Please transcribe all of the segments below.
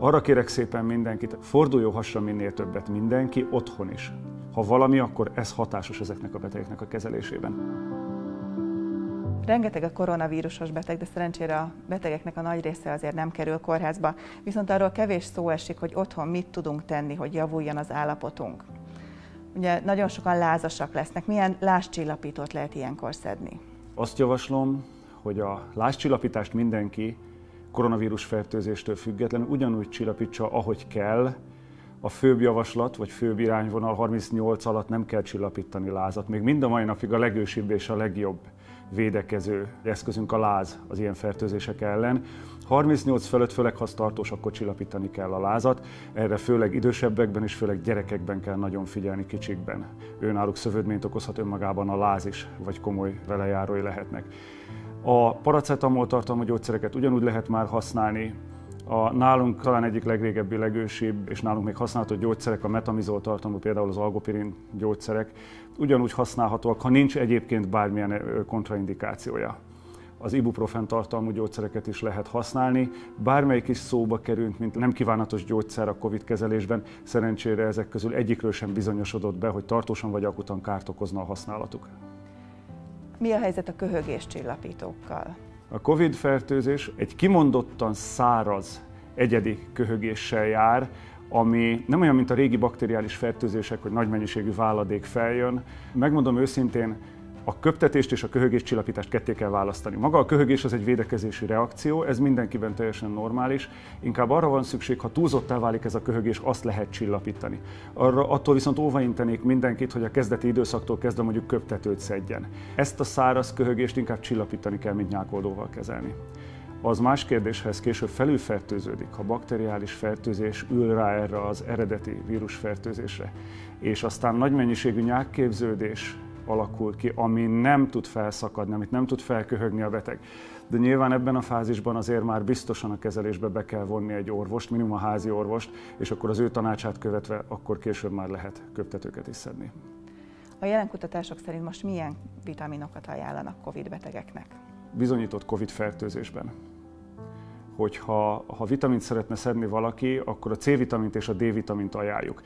Arra kérek szépen mindenkit, forduljon hasra minél többet mindenki, otthon is. Ha valami, akkor ez hatásos ezeknek a betegeknek a kezelésében. Rengeteg a koronavírusos beteg, de szerencsére a betegeknek a nagy része azért nem kerül kórházba. Viszont arról kevés szó esik, hogy otthon mit tudunk tenni, hogy javuljon az állapotunk. Ugye nagyon sokan lázasak lesznek. Milyen lázcsillapítót lehet ilyenkor szedni? Azt javaslom, hogy a lázcsillapítást mindenki koronavírus fertőzéstől függetlenül ugyanúgy csillapítsa, ahogy kell. A főbb javaslat, vagy főbb irányvonal 38 alatt nem kell csillapítani lázat. Még mind a mai napig a legősibb és a legjobb védekező eszközünk a láz az ilyen fertőzések ellen. 38 fölött, főleg ha akkor csillapítani kell a lázat. Erre főleg idősebbekben és főleg gyerekekben kell nagyon figyelni kicsikben. Őnáluk szövődményt okozhat önmagában a láz is, vagy komoly velejárói lehetnek. A paracetamol tartalmú gyógyszereket ugyanúgy lehet már használni, a nálunk talán egyik legrégebbi, legősibb, és nálunk még használható gyógyszerek, a metamizol tartalmú, például az algopirin gyógyszerek, ugyanúgy használhatóak, ha nincs egyébként bármilyen kontraindikációja. Az ibuprofen tartalmú gyógyszereket is lehet használni. Bármelyik is szóba került, mint nem kívánatos gyógyszer a COVID kezelésben, szerencsére ezek közül egyikről sem bizonyosodott be, hogy tartósan vagy akutan kárt okozna a használatuk. Mi a helyzet a köhögés csillapítókkal? A COVID fertőzés egy kimondottan száraz, egyedi köhögéssel jár, ami nem olyan, mint a régi bakteriális fertőzések, hogy nagy mennyiségű váladék feljön. Megmondom őszintén, a köptetést és a köhögés csillapítást ketté kell választani. Maga a köhögés az egy védekezési reakció, ez mindenkiben teljesen normális. Inkább arra van szükség, ha túlzottá válik ez a köhögés, azt lehet csillapítani. Arra, attól viszont óvaintenék mindenkit, hogy a kezdeti időszaktól kezdve mondjuk köptetőt szedjen. Ezt a száraz köhögést inkább csillapítani kell, mint nyákoldóval kezelni. Az más kérdés, ha ez később felülfertőződik, ha bakteriális fertőzés ül rá erre az eredeti vírusfertőzésre, és aztán nagy mennyiségű nyákképződés alakul ki, ami nem tud felszakadni, amit nem tud felköhögni a beteg. De nyilván ebben a fázisban azért már biztosan a kezelésbe be kell vonni egy orvost, minimum a házi orvost, és akkor az ő tanácsát követve, akkor később már lehet köptetőket is szedni. A jelen kutatások szerint most milyen vitaminokat ajánlanak COVID betegeknek? Bizonyított COVID fertőzésben hogyha ha vitamint szeretne szedni valaki, akkor a C-vitamint és a D-vitamint ajánljuk.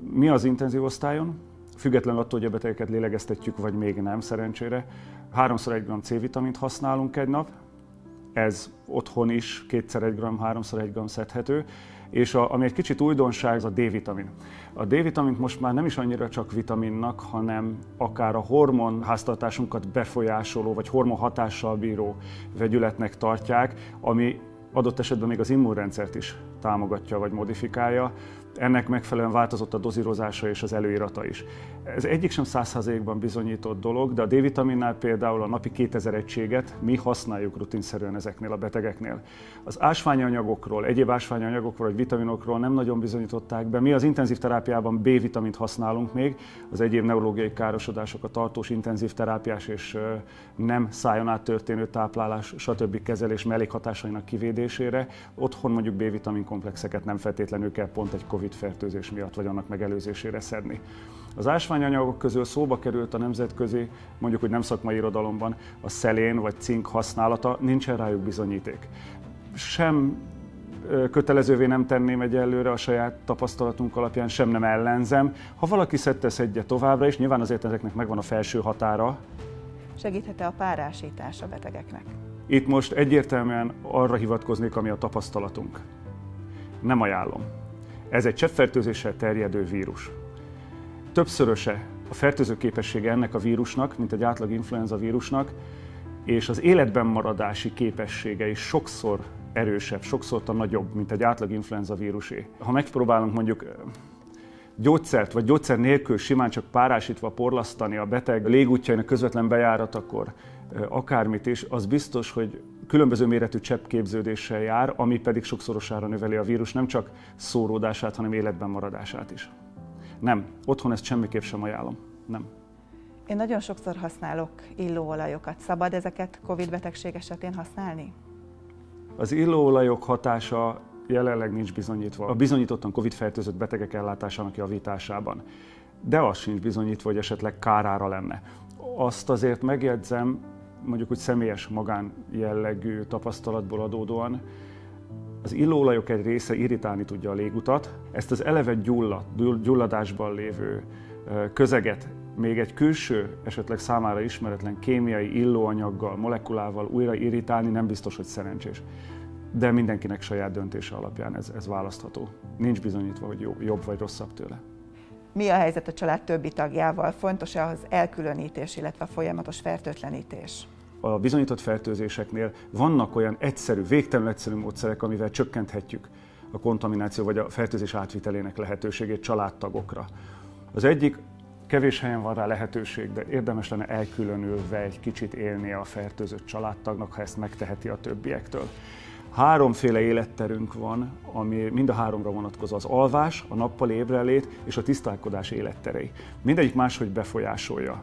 Mi az intenzív osztályon? Függetlenül attól, hogy a betegeket lélegeztetjük, vagy még nem, szerencsére. Háromszor egy gram C-vitamint használunk egy nap, ez otthon is kétszer egy gram, háromszor egy gram szedhető, és a, ami egy kicsit újdonság, az a D-vitamin. A D-vitamint most már nem is annyira csak vitaminnak, hanem akár a hormon háztartásunkat befolyásoló, vagy hormon hatással bíró vegyületnek tartják, ami adott esetben még az immunrendszert is támogatja vagy modifikálja, ennek megfelelően változott a dozírozása és az előírata is. Ez egyik sem százszázalékban bizonyított dolog, de a D-vitaminnál például a napi 2000 egységet mi használjuk rutinszerűen ezeknél a betegeknél. Az ásványanyagokról, egyéb ásványanyagokról vagy vitaminokról nem nagyon bizonyították be. Mi az intenzív terápiában B-vitamint használunk még, az egyéb neurológiai károsodások, a tartós intenzív terápiás és nem szájon át történő táplálás, stb. kezelés mellékhatásainak kivédésére. Otthon mondjuk B-vitamin komplexeket nem feltétlenül kell pont egy COVID COVID-fertőzés miatt, vagy annak megelőzésére szedni. Az ásványanyagok közül szóba került a nemzetközi, mondjuk, hogy nem szakmai irodalomban, a szelén vagy cink használata, nincsen rájuk bizonyíték. Sem kötelezővé nem tenném egyelőre a saját tapasztalatunk alapján, sem nem ellenzem. Ha valaki szedte, szedje továbbra is, nyilván azért ezeknek megvan a felső határa. Segíthet-e a párásítás a betegeknek? Itt most egyértelműen arra hivatkoznék, ami a tapasztalatunk. Nem ajánlom. Ez egy cseppfertőzéssel terjedő vírus. Többszöröse a fertőző képessége ennek a vírusnak, mint egy átlag influenza vírusnak, és az életben maradási képessége is sokszor erősebb, sokszor nagyobb, mint egy átlag influenza vírusé. Ha megpróbálunk mondjuk gyógyszert vagy gyógyszer nélkül simán csak párásítva porlasztani a beteg légútjainak közvetlen bejáratakor akármit is, az biztos, hogy különböző méretű cseppképződéssel jár, ami pedig sokszorosára növeli a vírus nem csak szóródását, hanem életben maradását is. Nem, otthon ezt semmiképp sem ajánlom. Nem. Én nagyon sokszor használok illóolajokat. Szabad ezeket COVID betegség esetén használni? Az illóolajok hatása jelenleg nincs bizonyítva. A bizonyítottan COVID-fertőzött betegek ellátásának javításában. De az sincs bizonyítva, hogy esetleg kárára lenne. Azt azért megjegyzem, mondjuk úgy személyes magán jellegű tapasztalatból adódóan, Az illóolajok egy része irritálni tudja a légutat, ezt az eleve gyullad, gyulladásban lévő közeget még egy külső, esetleg számára ismeretlen kémiai illóanyaggal, molekulával újra irritálni nem biztos, hogy szerencsés. De mindenkinek saját döntése alapján ez, ez választható. Nincs bizonyítva, hogy jó, jobb vagy rosszabb tőle. Mi a helyzet a család többi tagjával? Fontos-e az elkülönítés, illetve a folyamatos fertőtlenítés? A bizonyított fertőzéseknél vannak olyan egyszerű, végtelenül egyszerű módszerek, amivel csökkenthetjük a kontamináció vagy a fertőzés átvitelének lehetőségét családtagokra. Az egyik Kevés helyen van rá lehetőség, de érdemes lenne elkülönülve egy kicsit élni a fertőzött családtagnak, ha ezt megteheti a többiektől. Háromféle életterünk van, ami mind a háromra vonatkozó az alvás, a nappal ébrelét és a tisztálkodás életterei. Mindegyik máshogy befolyásolja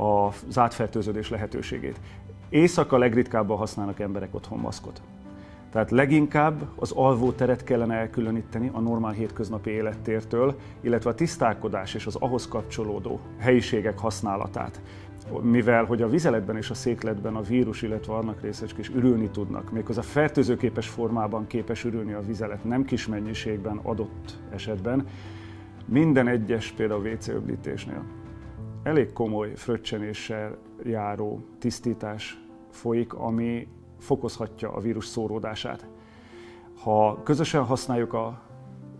az átfertőződés lehetőségét. Éjszaka legritkábban használnak emberek otthon maszkot. Tehát leginkább az alvó teret kellene elkülöníteni a normál hétköznapi élettértől, illetve a tisztálkodás és az ahhoz kapcsolódó helyiségek használatát. Mivel, hogy a vizeletben és a székletben a vírus, illetve annak részecske is ürülni tudnak, méghozzá fertőzőképes formában képes ürülni a vizelet, nem kis mennyiségben adott esetben, minden egyes például WC öblítésnél elég komoly fröccsenéssel járó tisztítás folyik, ami fokozhatja a vírus szóródását. Ha közösen használjuk a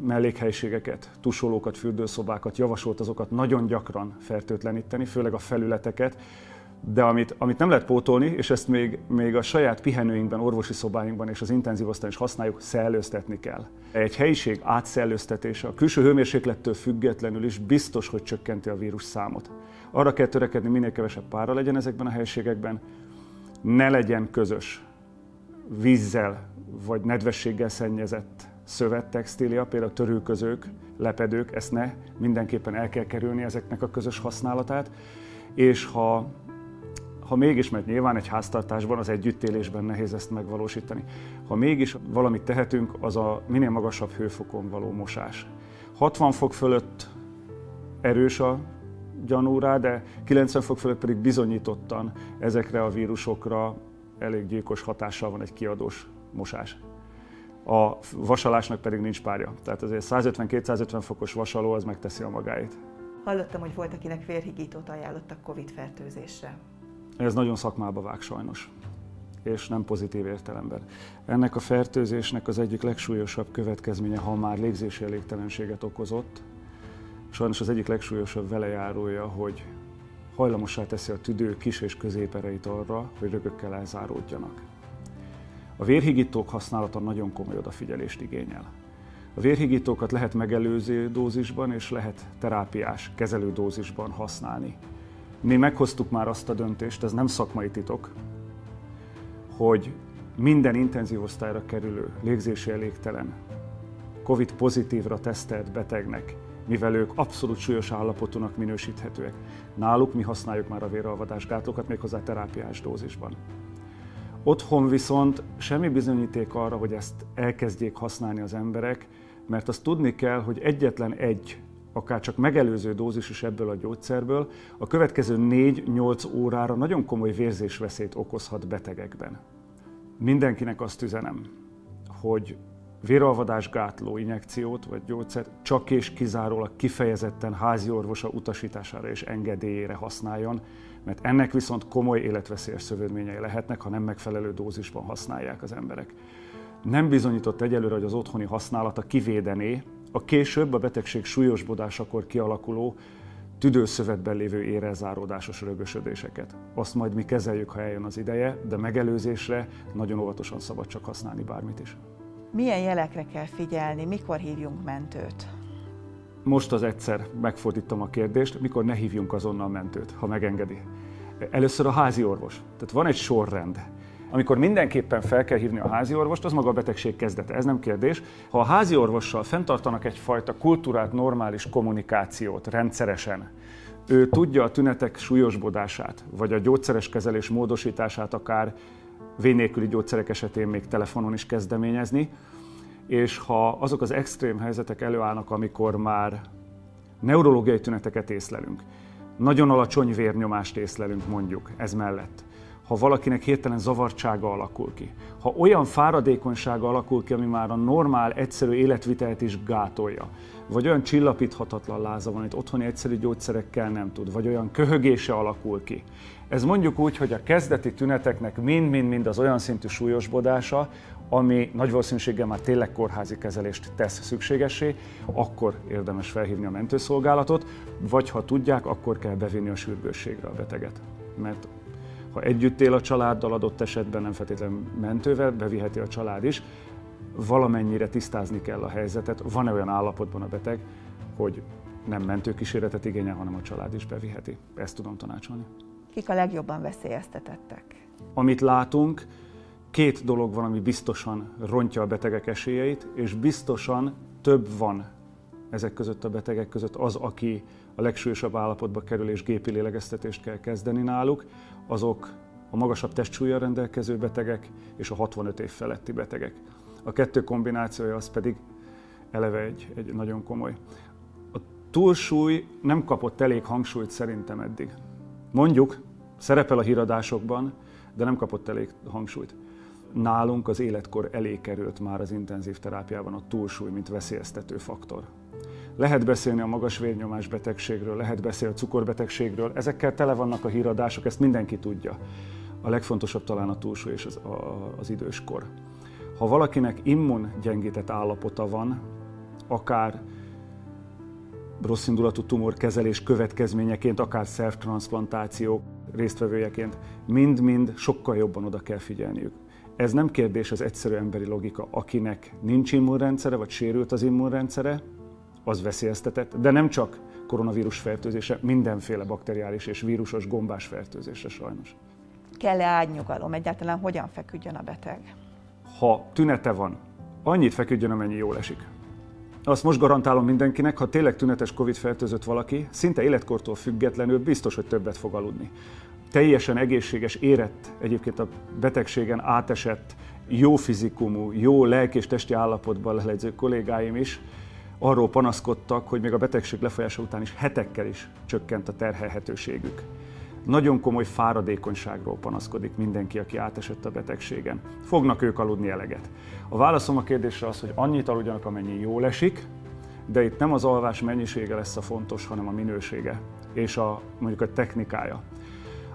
mellékhelységeket, tusolókat, fürdőszobákat, javasolt azokat nagyon gyakran fertőtleníteni, főleg a felületeket, de amit, amit nem lehet pótolni, és ezt még, még a saját pihenőinkben, orvosi szobáinkban és az intenzív osztályon is használjuk, szellőztetni kell. Egy helyiség átszellőztetése a külső hőmérséklettől függetlenül is biztos, hogy csökkenti a vírus számot. Arra kell törekedni, minél kevesebb pára legyen ezekben a helységekben, ne legyen közös vízzel vagy nedvességgel szennyezett szövettextília, például törülközők, lepedők, ezt ne, mindenképpen el kell kerülni ezeknek a közös használatát, és ha, ha mégis, mert nyilván egy háztartásban, az együttélésben nehéz ezt megvalósítani, ha mégis valamit tehetünk, az a minél magasabb hőfokon való mosás. 60 fok fölött erős a gyanú rá, de 90 fok fölött pedig bizonyítottan ezekre a vírusokra elég gyilkos hatással van egy kiadós mosás. A vasalásnak pedig nincs párja. Tehát azért 150-250 fokos vasaló az megteszi a magáit. Hallottam, hogy volt, akinek vérhigítót ajánlottak Covid fertőzésre. Ez nagyon szakmába vág sajnos és nem pozitív értelemben. Ennek a fertőzésnek az egyik legsúlyosabb következménye, ha már légzési elégtelenséget okozott, sajnos az egyik legsúlyosabb velejárója, hogy hajlamossá teszi a tüdő kis és középereit arra, hogy rögökkel elzáródjanak. A vérhigítók használata nagyon komoly odafigyelést igényel. A vérhigítókat lehet megelőző dózisban és lehet terápiás, kezelő dózisban használni. Mi meghoztuk már azt a döntést, ez nem szakmai titok, hogy minden intenzív osztályra kerülő, légzési elégtelen, COVID pozitívra tesztelt betegnek mivel ők abszolút súlyos állapotúnak minősíthetőek. Náluk mi használjuk már a véralvadásgátlókat méghozzá terápiás dózisban. Otthon viszont semmi bizonyíték arra, hogy ezt elkezdjék használni az emberek, mert azt tudni kell, hogy egyetlen egy, akár csak megelőző dózis is ebből a gyógyszerből a következő 4-8 órára nagyon komoly vérzésveszélyt okozhat betegekben. Mindenkinek azt üzenem, hogy véralvadásgátló injekciót vagy gyógyszert csak és kizárólag kifejezetten házi orvosa utasítására és engedélyére használjon, mert ennek viszont komoly életveszélyes szövődményei lehetnek, ha nem megfelelő dózisban használják az emberek. Nem bizonyított egyelőre, hogy az otthoni használata kivédené a később a betegség súlyosbodásakor kialakuló tüdőszövetben lévő érelzáródásos rögösödéseket. Azt majd mi kezeljük, ha eljön az ideje, de megelőzésre nagyon óvatosan szabad csak használni bármit is. Milyen jelekre kell figyelni, mikor hívjunk mentőt? Most az egyszer megfordítom a kérdést, mikor ne hívjunk azonnal mentőt, ha megengedi. Először a házi orvos. Tehát van egy sorrend. Amikor mindenképpen fel kell hívni a házi orvost, az maga a betegség kezdete, ez nem kérdés. Ha a házi orvossal fenntartanak egyfajta kultúrát, normális kommunikációt rendszeresen, ő tudja a tünetek súlyosbodását, vagy a gyógyszeres kezelés módosítását akár vénélküli gyógyszerek esetén még telefonon is kezdeményezni, és ha azok az extrém helyzetek előállnak, amikor már neurológiai tüneteket észlelünk, nagyon alacsony vérnyomást észlelünk mondjuk ez mellett, ha valakinek hirtelen zavartsága alakul ki, ha olyan fáradékonysága alakul ki, ami már a normál, egyszerű életvitelt is gátolja, vagy olyan csillapíthatatlan láza van, amit otthoni egyszerű gyógyszerekkel nem tud, vagy olyan köhögése alakul ki. Ez mondjuk úgy, hogy a kezdeti tüneteknek mind-mind-mind az olyan szintű súlyosbodása, ami nagy valószínűséggel már tényleg kórházi kezelést tesz szükségessé, akkor érdemes felhívni a mentőszolgálatot, vagy ha tudják, akkor kell bevinni a sürgősségre a beteget. Mert ha együtt él a családdal, adott esetben nem feltétlenül mentővel, beviheti a család is, valamennyire tisztázni kell a helyzetet, van-e olyan állapotban a beteg, hogy nem mentőkíséretet igényel, hanem a család is beviheti. Ezt tudom tanácsolni. Kik a legjobban veszélyeztetettek? Amit látunk, két dolog van, ami biztosan rontja a betegek esélyeit, és biztosan több van ezek között a betegek között az, aki a legsúlyosabb állapotba kerül és gépi lélegeztetést kell kezdeni náluk, azok a magasabb testsúlyjal rendelkező betegek és a 65 év feletti betegek. A kettő kombinációja az pedig eleve egy, egy nagyon komoly. A túlsúly nem kapott elég hangsúlyt szerintem eddig. Mondjuk, szerepel a híradásokban, de nem kapott elég hangsúlyt. Nálunk az életkor elé került már az intenzív terápiában a túlsúly, mint veszélyeztető faktor. Lehet beszélni a magas vérnyomás betegségről, lehet beszélni a cukorbetegségről, ezekkel tele vannak a híradások, ezt mindenki tudja. A legfontosabb talán a túlsúly és az, a, az időskor. Ha valakinek immungyengített állapota van, akár rosszindulatú tumorkezelés következményeként, akár szervtransplantáció résztvevőjeként, mind-mind sokkal jobban oda kell figyelniük. Ez nem kérdés az egyszerű emberi logika. Akinek nincs immunrendszere, vagy sérült az immunrendszere, az veszélyeztetett, de nem csak koronavírus fertőzése, mindenféle bakteriális és vírusos gombás fertőzése sajnos. Kell-e ágynyugalom? Egyáltalán hogyan feküdjön a beteg? Ha tünete van, annyit feküdjön, amennyi jól esik. Azt most garantálom mindenkinek, ha tényleg tünetes Covid fertőzött valaki, szinte életkortól függetlenül biztos, hogy többet fog aludni. Teljesen egészséges, érett, egyébként a betegségen átesett, jó fizikumú, jó lelki és testi állapotban lelegyző kollégáim is arról panaszkodtak, hogy még a betegség lefolyása után is hetekkel is csökkent a terhelhetőségük. Nagyon komoly fáradékonyságról panaszkodik mindenki, aki átesett a betegségen. Fognak ők aludni eleget. A válaszom a kérdésre az, hogy annyit aludjanak, amennyi jól esik, de itt nem az alvás mennyisége lesz a fontos, hanem a minősége és a, mondjuk a technikája.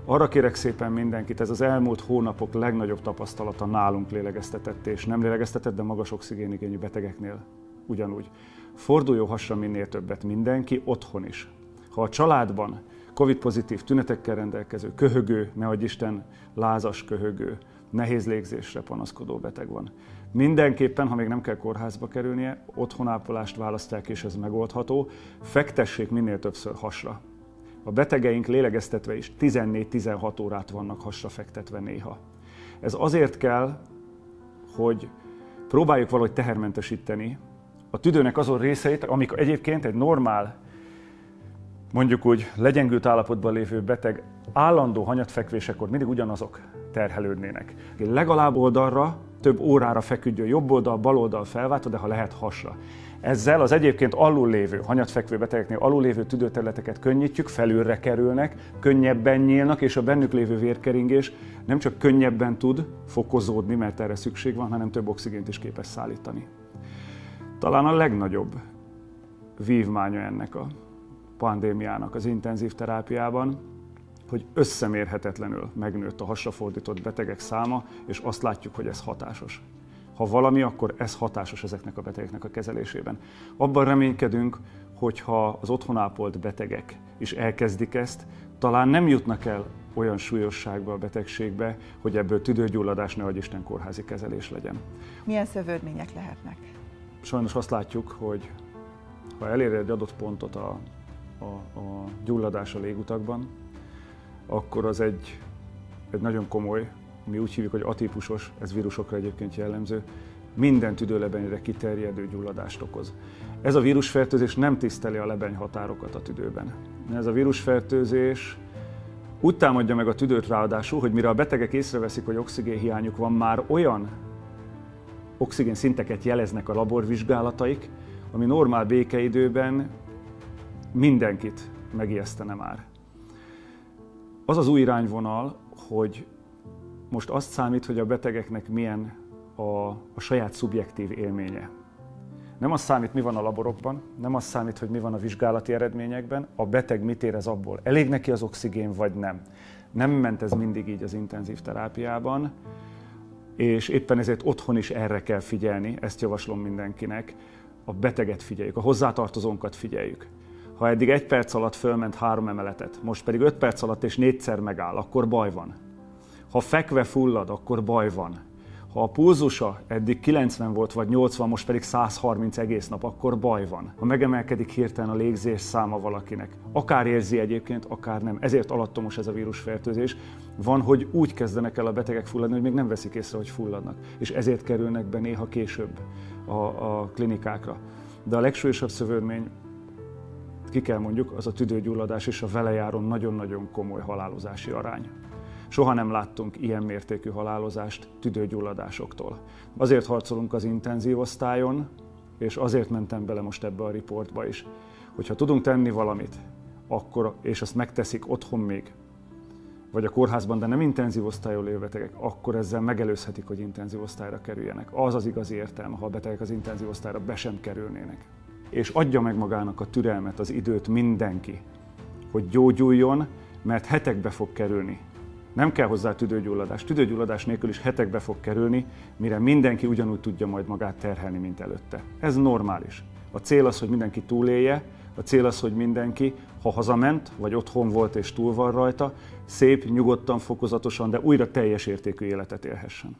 Arra kérek szépen mindenkit, ez az elmúlt hónapok legnagyobb tapasztalata nálunk lélegeztetett és nem lélegeztetett, de magas oxigénigényű betegeknél ugyanúgy. Forduljon hasra minél többet mindenki, otthon is. Ha a családban COVID-pozitív tünetekkel rendelkező, köhögő, ne Isten, lázas köhögő, nehéz légzésre panaszkodó beteg van. Mindenképpen, ha még nem kell kórházba kerülnie, otthonápolást választják, és ez megoldható, fektessék minél többször hasra. A betegeink lélegeztetve is 14-16 órát vannak hasra fektetve néha. Ez azért kell, hogy próbáljuk valahogy tehermentesíteni a tüdőnek azon részeit, amik egyébként egy normál, mondjuk úgy legyengült állapotban lévő beteg állandó hanyatfekvésekor mindig ugyanazok terhelődnének. Legalább oldalra több órára feküdjön jobb oldal, bal oldal felváltva, de ha lehet hasra. Ezzel az egyébként alul lévő, hanyatfekvő betegeknél alul lévő tüdőterületeket könnyítjük, felülre kerülnek, könnyebben nyílnak, és a bennük lévő vérkeringés nem csak könnyebben tud fokozódni, mert erre szükség van, hanem több oxigént is képes szállítani. Talán a legnagyobb vívmánya ennek a pandémiának az intenzív terápiában, hogy összemérhetetlenül megnőtt a hasrafordított betegek száma, és azt látjuk, hogy ez hatásos. Ha valami, akkor ez hatásos ezeknek a betegeknek a kezelésében. Abban reménykedünk, hogy ha az otthon ápolt betegek is elkezdik ezt, talán nem jutnak el olyan súlyosságba a betegségbe, hogy ebből tüdőgyulladás, ne Isten kórházi kezelés legyen. Milyen szövődmények lehetnek? Sajnos azt látjuk, hogy ha elér egy adott pontot a, a, a gyulladás a légutakban, akkor az egy, egy nagyon komoly, mi úgy hívjuk, hogy atípusos, ez vírusokra egyébként jellemző, minden tüdőlebenyre kiterjedő gyulladást okoz. Ez a vírusfertőzés nem tiszteli a lebeny határokat a tüdőben. Ez a vírusfertőzés úgy támadja meg a tüdőt ráadásul, hogy mire a betegek észreveszik, hogy oxigénhiányuk van, már olyan oxigén szinteket jeleznek a laborvizsgálataik, ami normál békeidőben mindenkit megijesztene már. Az az új irányvonal, hogy most azt számít, hogy a betegeknek milyen a, a saját szubjektív élménye. Nem az számít, mi van a laborokban, nem az számít, hogy mi van a vizsgálati eredményekben, a beteg mit érez abból. Elég neki az oxigén, vagy nem. Nem ment ez mindig így az intenzív terápiában, és éppen ezért otthon is erre kell figyelni, ezt javaslom mindenkinek. A beteget figyeljük, a hozzátartozónkat figyeljük. Ha eddig egy perc alatt fölment három emeletet, most pedig öt perc alatt és négyszer megáll, akkor baj van. Ha fekve fullad, akkor baj van. Ha a pulzusa eddig 90 volt vagy 80, most pedig 130 egész nap, akkor baj van. Ha megemelkedik hirtelen a légzés száma valakinek, akár érzi egyébként, akár nem. Ezért alattomos ez a vírusfertőzés. Van, hogy úgy kezdenek el a betegek fulladni, hogy még nem veszik észre, hogy fulladnak. És ezért kerülnek be néha később a, a klinikákra. De a legsúlyosabb szövődmény ki kell mondjuk, az a tüdőgyulladás és a vele járó nagyon-nagyon komoly halálozási arány. Soha nem láttunk ilyen mértékű halálozást tüdőgyulladásoktól. Azért harcolunk az intenzív osztályon, és azért mentem bele most ebbe a riportba is, hogyha tudunk tenni valamit, akkor, és azt megteszik otthon még, vagy a kórházban, de nem intenzív osztályon lévő betegek, akkor ezzel megelőzhetik, hogy intenzív osztályra kerüljenek. Az az igazi értelme, ha a betegek az intenzív osztályra be sem kerülnének. És adja meg magának a türelmet, az időt mindenki, hogy gyógyuljon, mert hetekbe fog kerülni, nem kell hozzá tüdőgyulladás. Tüdőgyulladás nélkül is hetekbe fog kerülni, mire mindenki ugyanúgy tudja majd magát terhelni, mint előtte. Ez normális. A cél az, hogy mindenki túlélje, a cél az, hogy mindenki, ha hazament, vagy otthon volt és túl van rajta, szép, nyugodtan, fokozatosan, de újra teljes értékű életet élhessen.